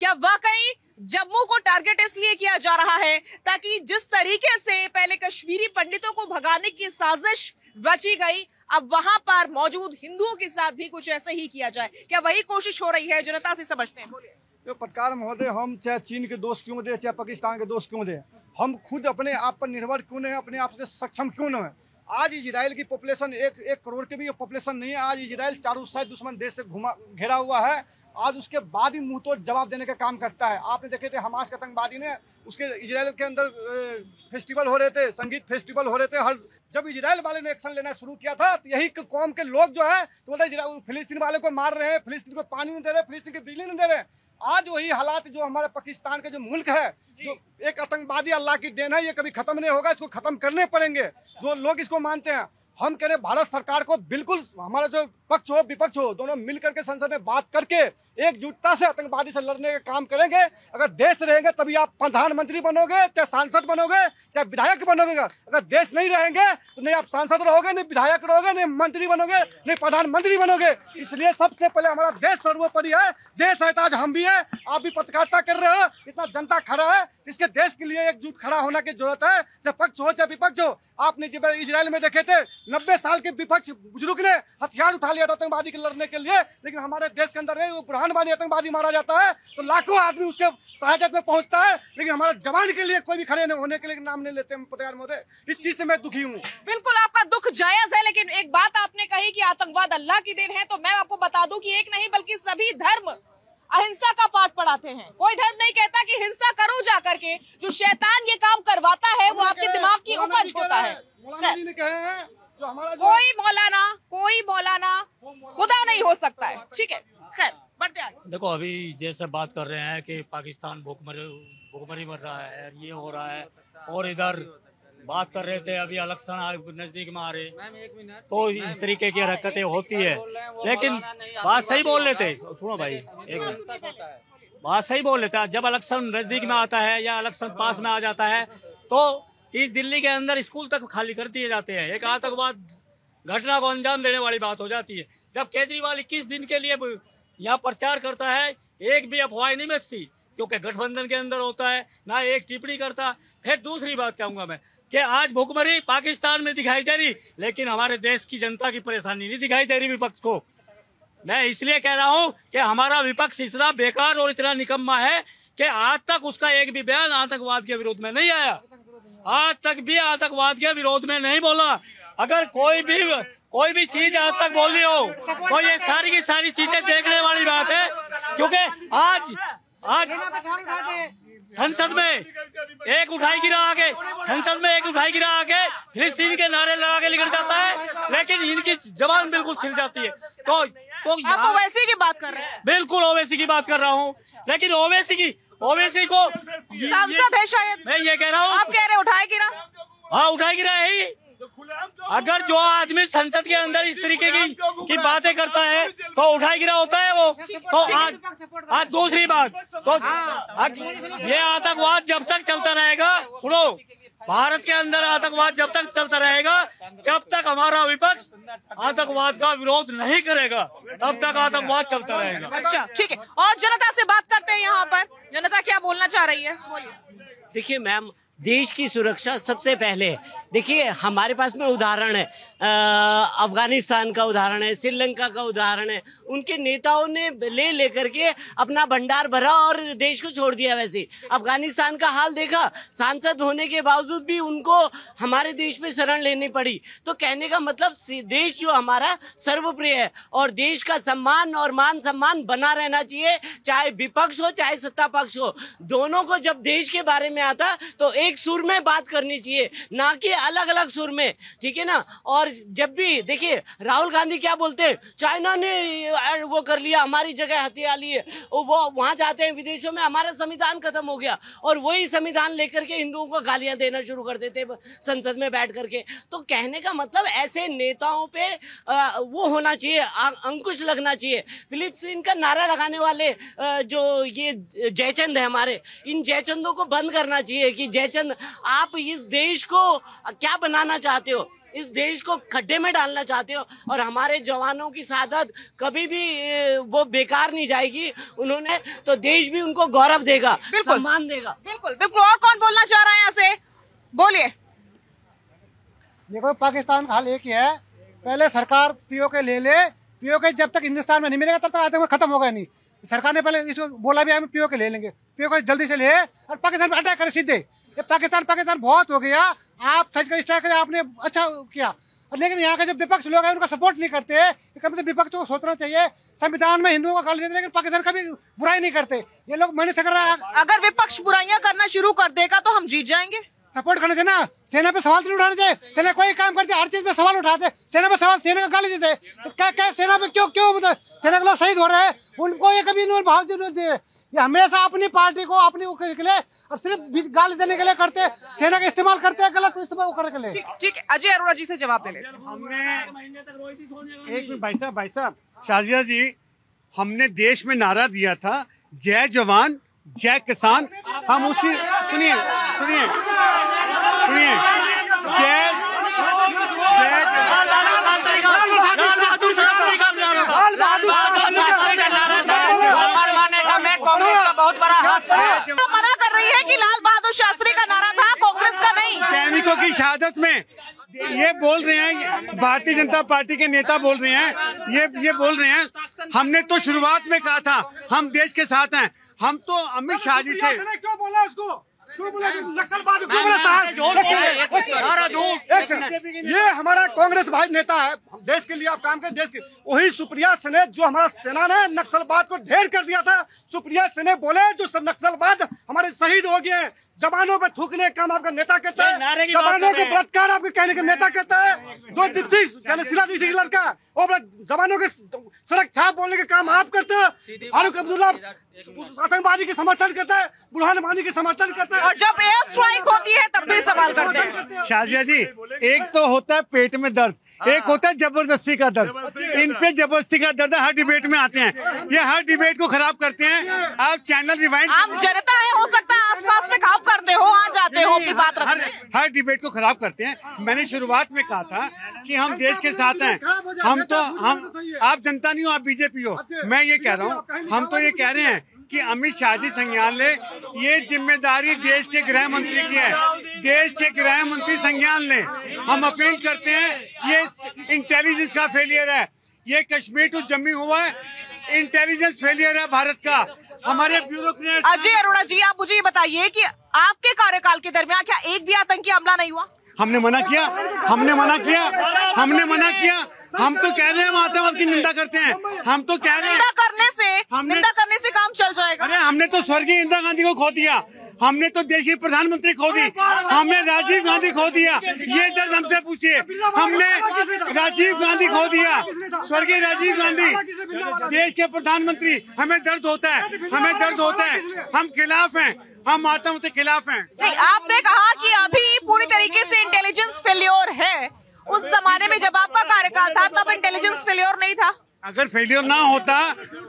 क्या वाकई जम्मू को टारगेट इसलिए किया जा रहा है ताकि जिस तरीके से पहले कश्मीरी पंडितों को भगाने की साजिश रची गई, अब वहाँ पर मौजूद हिंदुओं के साथ भी कुछ ऐसे ही किया जाए। क्या वही कोशिश हो रही है? जनता से समझते हैं। तो पत्रकार महोदय, हम चाहे चीन के दोस्त क्यों दे, चाहे पाकिस्तान के दोस्त क्यों दे, हम खुद अपने आप पर निर्भर क्यों नहीं अपने आप से सक्षम क्यों न आज इजराइल की पॉपुलेशन एक एक करोड़ की भी पॉपुलेशन नहीं है, आज इजराइल चारों साइड दुश्मन देश से घुमा, घेरा हुआ है। आज उसके बाद ही मुँह तोड़ जवाब देने का काम करता है। आपने देखे थे हमास के आतंकवादी ने उसके इजराइल के अंदर फेस्टिवल हो रहे थे संगीत फेस्टिवल हो रहे थे हर जब इजराइल वाले ने एक्शन लेना शुरू किया था तो यही कौम के लोग जो है तो मतलब फिलिस्तीन वाले को मार रहे हैं फिलिस्तीन को पानी नहीं दे रहे फिलिस्तीन की बिजली नहीं दे रहे। आज वही हालात जो हमारे पाकिस्तान का जो मुल्क है जो एक आतंकवादी अल्लाह की देन है ये कभी खत्म नहीं होगा इसको खत्म करने पड़ेंगे जो लोग इसको मानते हैं। हम कह रहे भारत सरकार को बिल्कुल हमारा जो पक्ष हो, विपक्ष हो, दोनों मिलकर के संसद में बात करके एकजुटता से आतंकवादी से लड़ने का काम करेंगे। अगर देश रहेंगे तभी आप प्रधानमंत्री बनोगे, चाहे सांसद बनोगे, चाहे विधायक बनोगे। अगर देश नहीं रहेंगे तो नहीं आप सांसद रहोगे, नहीं विधायक रहोगे, नहीं मंत्री बनोगे, नहीं प्रधानमंत्री बनोगे। इसलिए सबसे पहले हमारा देश सर्वोपरि है। देश है आज हम भी है, आप भी पत्रकारिता कर रहे हो, इतना जनता खड़ा है, इसके देश के लिए एकजुट खड़ा होने की ज़रूरत है। चाहे पक्ष हो, चाहे विपक्ष हो, आपने जब इसराइल में देखे थे नब्बे साल के विपक्ष बुज़ुर्ग ने हथियार उठा लिया था आतंकवादी के लड़ने के लिए लेकिन हमारे देश के अंदर वो बुरहानवादी आतंकवादी मारा जाता है तो लाखों आदमी उसके सहायता में पहुँचता है लेकिन हमारे जवान के लिए कोई भी खड़े नहीं होने के लिए नाम नहीं लेते पत्रकार महोदय। इस चीज़ से मैं दुखी हूँ। बिल्कुल आपका दुख जायज़ है लेकिन एक बात आपने कही की आतंकवाद अल्लाह की देन है तो मैं आपको बता दूँ की एक नहीं बल्कि सभी धर्म अहिंसा का पाठ पढ़ाते हैं। कोई धर्म नहीं कहता कि हिंसा करो जा करके जो शैतान ये काम करवाता है वो आपके दिमाग की उपज होता है जो हमारा कोई मौलाना कोई मौलाना खुदा नहीं हो सकता है। ठीक है? खैर बढ़ते आगे। देखो अभी जैसे बात कर रहे हैं कि पाकिस्तान भूखमरी भूखमरी मर रहा है ये हो रहा है और इधर बात कर रहे थे अभी इलेक्शन नज़दीक में आ रहे। तो इस तरीके की हरकतें होती है। लेकिन बात सही बोल रहे थे सुनो भाई एक मिनट। बात सही बोल रहे थे जब इलेक्शन नज़दीक में आता है या इलेक्शन पास में आ जाता है तो इस दिल्ली के अंदर स्कूल तक खाली कर दिए जाते हैं। एक आतंकवाद घटना को अंजाम देने वाली बात हो जाती है। जब केजरीवाल इक्कीस दिन के लिए यहाँ प्रचार करता है, एक भी अफवाह नहीं बचती क्योंकि गठबंधन के अंदर होता है, ना एक टिप्पणी करता। फिर दूसरी बात कहूँगा मैं, कि आज भुखमरी पाकिस्तान में दिखाई दे रही, लेकिन हमारे देश की जनता की परेशानी नहीं दिखाई दे रही विपक्ष को। मैं इसलिए कह रहा हूँ कि हमारा विपक्ष इतना बेकार और इतना निकम्मा है कि आज तक उसका एक भी बयान आतंकवाद के विरोध में नहीं आया। आज तक भी आतंकवाद के विरोध में नहीं बोला। अगर कोई भी कोई भी चीज़ आज तक बोली हो तो ये सारी की सारी चीज़ें देखने वाली बात है क्योंकि आज आज संसद में एक उठाई गिरा आगे संसद में एक उठाई गिरा आगे फिलिस्तीन के नारे लगा के निकल जाता है लेकिन इनकी जबान बिल्कुल सिल जाती है। तो तो आप ओवैसी की बात कर रहे हैं। बिल्कुल ओवैसी की बात कर रहा हूँ लेकिन ओवैसी की ओवैसी को। सांसद है शायद। मैं ये कह रहा हूँ। आप कह रहे उठाए गिरा। हाँ उठाए गिरा यही ही। अगर जो आदमी संसद के अंदर इस तरीके की की बातें करता है तो उठाई गिरा होता है वो। तो आज आज दूसरी बात। तो ये आतंकवाद जब तक चलता रहेगा सुनो। भारत के अंदर आतंकवाद जब तक चलता रहेगा जब तक हमारा विपक्ष आतंकवाद का विरोध नहीं करेगा तब तक आतंकवाद चलता रहेगा। अच्छा ठीक है। और जनता से बात करते हैं यहाँ पर। जनता क्या बोलना चाह रही है? बोलिए। देखिए मैम देश की सुरक्षा सबसे पहले। देखिए, हमारे पास में उदाहरण है। अफ़गानिस्तान का उदाहरण है, श्रीलंका का उदाहरण है। उनके नेताओं ने ले लेकर के अपना भंडार भरा और देश को छोड़ दिया वैसे। अफ़गानिस्तान का हाल देखा, सांसद होने के बावजूद भी उनको हमारे देश में शरण लेनी पड़ी। तो कहने का मतलब देश जो हमारा सर्वप्रिय है और देश का सम्मान और मान सम्मान बना रहना चाहिए, चाहे विपक्ष हो, चाहे सत्ता पक्ष हो। दोनों को जब देश के बारे में आता तो एक सुर में बात करनी चाहिए, ना कि अलग अलग सुर में, ठीक है ना? और जब भी, देखिए, राहुल गांधी क्या बोलते हैं, चाइना ने वो कर लिया, हमारी जगह हथियार लिए, वो वहाँ जाते हैं, विदेशों में हमारा संविधान खत्म हो गया। और वही संविधान लेकर के हिंदुओं को गालियाँ देना शुरू कर देते संसद में बैठ करके। तो कहने का मतलब ऐसे नेताओं पे वो होना चाहिए अंकुश लगना चाहिए। फिलिप सिंह का नारा लगाने वाले जो ये जयचंद है हमारे, इन जयचंदों को बंद करना चाहिए कि जयचंद आप इस देश को क्या बनाना चाहते हो? इस देश को खड्डे में डालना चाहते हो? और हमारे जवानों की शहादत कभी भी वो बेकार नहीं जाएगी उन्होंने तो देश भी उनको गौरव देगा बिल्कुल। सम्मान देगा। बिल्कुल बिल्कुल और कौन बोलना चाह रहा है यहाँ से? बोलिए। देखो पाकिस्तान का हाल एक ही है। पहले सरकार पीओ के ले ले पीओ के जब तक हिंदुस्तान में नहीं मिलेगा तब तक आतंक खत्म होगा नहीं। सरकार ने पहले इसको बोला भी हम पीओ के ले लेंगे। पीओ के जल्दी से ले और पाकिस्तान पे अटैक करे सीधे। ये पाकिस्तान पाकिस्तान बहुत हो गया। आप सच का स्ट्राइक करें, आपने अच्छा किया। और लेकिन यहाँ के जो विपक्ष लोग हैं, उनका सपोर्ट नहीं करते। कम कभी तो विपक्ष को सोचना चाहिए। संविधान में हिंदुओं का गाली देते लेकिन पाकिस्तान का भी बुराई नहीं करते। ये लोग मैंने अगर विपक्ष बुराइयाँ करना शुरू कर देगा तो हम जीत जाएँगे। सपोर्ट करने थे ना। सेना पे सवाल नहीं उठाने थे। सेना कोई काम करते हर चीज़ पे सवाल उठाते। सेना पे सवाल सेना का गाली देते। तो क्या क्या सेना पे क्यों क्यों मतलब सेना के लोग शहीद हो रहे हैं? उनको ये कभी इन्होंने भाव नहीं दे ये हमेशा अपनी पार्टी को अपनी के लिए और सिर्फ़ गाली देने के लिए करते। सेना का इस्तेमाल करते हैं गलत इस्तेमाल करने के लिए। ठीक है अजय अरोड़ा जी से जवाब ले ले एक मिनट भाई साहब भाई साहब। शाजिया जी हमने देश में नारा दिया था। जय जवान जय किसान। हम उसी सुनिए सुनिए। सुनिए जय जय तो मना कर रही है कि लाल बहादुर शास्त्री का नारा था कांग्रेस का नहीं सैनिकों की शहादत में ये बोल रहे हैं, भारतीय जनता पार्टी के नेता बोल रहे हैं, ये ये बोल रहे हैं, हमने तो शुरुआत में कहा था, हम देश के साथ हैं, हम तो अमित शाह जी से क्यों बोला उसको? नक्सलवाद। ये हमारा कांग्रेस भाई नेता है देश के लिए आप काम करें देश के वही सुप्रिया सेने जो हमारा सेना ने नक्सलवाद को ढेर कर दिया था सुप्रिया सेने बोले जो नक्सलवाद हमारे शहीद हो गए हैं जवानों पे थूकने का काम आपका नेता कहता है जवानों के बलात्कार आपके कहने का नेता कहता है जो दीप्ति शीला दीक्षित लड़का जवानों के सड़क छाप बोलने का काम आप करते हैं। फारूक अब्दुल्ला उस आतंकवादी के समर्थन करता है बुरहान वानी के समर्थन करता है। और जब एयर स्ट्राइक होती है तब भी सवाल करते हैं। शाजिया जी एक तो होता है पेट में दर्द एक होता है ज़बरदस्ती का दर्द। इन पे ज़बरदस्ती का दर्द हर डिबेट में आते हैं। ये हर डिबेट को खराब करते हैं। आप चैनल रिवाइंड आम जनता है हो सकता है आसपास में काम करते हो आ जाते हो अपनी बात हर रखने। हर डिबेट को खराब करते हैं। मैंने शुरुआत में कहा था कि हम देश के साथ हैं। हम तो हम आप जनता नहीं हो आप बीजेपी हो। मैं ये कह रहा हूँ हम तो ये कह रहे हैं कि अमित शाह जी संज्ञान ले। ये ज़िम्मेदारी देश के गृह मंत्री की है। देश के गृह मंत्री संज्ञान ले। हम अपील करते हैं ये इंटेलिजेंस का फेलियर है। ये कश्मीर टू जम्मू हुआ है। इंटेलिजेंस फेलियर है भारत का। हमारे ब्यूरोक्रेट अजय अरोड़ा जी आप मुझे बताइए कि आपके कार्यकाल के दरमियान क्या एक भी आतंकी हमला नहीं हुआ? हमने मना किया। हमने मना किया। हमने मना किया। हम तो कह रहे हैं आतंकवाद की निंदा करते हैं। हम तो कह रहे निंदा हैं करने से निंदा करने से काम चल जाएगा। अरे हमने तो स्वर्गीय इंदिरा गांधी को खो दिया। हमने तो देश की प्रधानमंत्री खो दी। हमने राजीव गांधी खो दिया। ये दर्द हमसे पूछिए। हमने राजीव गांधी खो दिया। स्वर्गीय राजीव गांधी। देश के प्रधानमंत्री हमें दर्द होता है। हमें दर्द होता है। हम खिलाफ हैं। हम आतंक के खिलाफ हैं। नहीं आपने कहा कि अभी पूरी तरीके से इंटेलिजेंस फेल्योर है। उस जमाने में जब आपका कार्यकाल था तब इंटेलिजेंस फेल्योर नहीं था। अगर फेलियर ना होता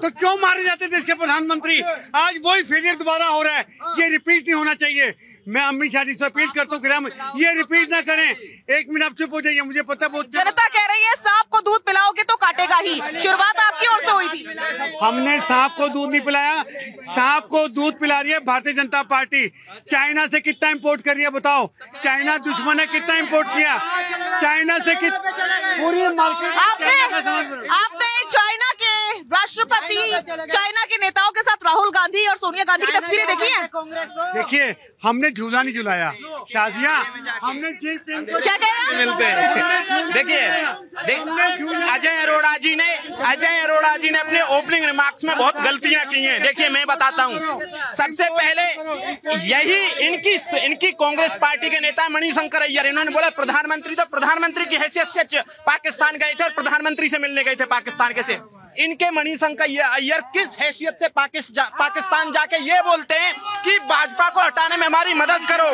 तो क्यों मारे जाते देश के प्रधानमंत्री? आज वही फेलियर दोबारा हो रहा है। ये रिपीट नहीं होना चाहिए। मैं अमित शाह जी से अपील करता हूँ ग्राम ये रिपीट ना करें। एक मिनट आप चुप हो जाइए मुझे पता बहुत जनता कह रही है सांप को दूध पिलाओगे तो काटेगा ही। शुरुआत आपकी ओर से हुई थी हमने सांप को दूध नहीं पिलाया। सांप को दूध पिला रही है भारतीय जनता पार्टी। चाइना से कितना इंपोर्ट कर रही है बताओ। चाइना दुश्मन ने कितना इंपोर्ट किया। चाइना से कित पूरी मार्केट आपने आपने चाइना के राष्ट्रपति चाइना के नेताओं साथ राहुल गांधी और सोनिया गांधी की तस्वीरें देखी हैं? देखिए हमने झूला नहीं झुलाया। शाजिया हमने जी क्या कह मिलते हैं। देखिए अजय अरोड़ा जी ने अजय अरोड़ा जी ने अपने ओपनिंग रिमार्क्स में बहुत गलतियाँ की हैं। देखिए मैं बताता हूँ। सबसे पहले यही इनकी इनकी कांग्रेस पार्टी के नेता मणिशंकर अय्यर इन्होंने बोला प्रधानमंत्री तो प्रधानमंत्री की हैसियत से पाकिस्तान गए थे और प्रधानमंत्री से मिलने गए थे पाकिस्तान के से। इनके मणिशंकर ये अय्यर किस हैसियत से पाकिस्तान जाके ये बोलते हैं कि भाजपा को हटाने में हमारी मदद करो।